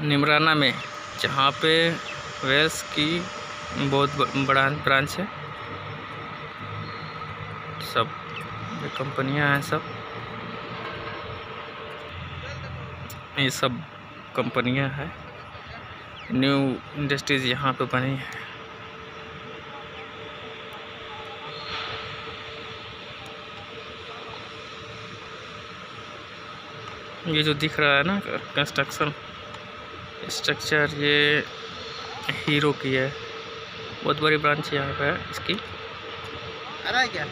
निमराना में, जहाँ पे वेल्स की बहुत बड़ा ब्रांच है। सब कंपनियाँ हैं सब। ये सब कंपनियाँ हैं। न्यू इंडस्ट्रीज़ यहाँ पे बनी है। ये जो दिख रहा है ना कंस्ट्रक्शन स्ट्रक्चर ये हीरो की है। बहुत बड़ी ब्रांच यहाँ पर है इसकी क्या?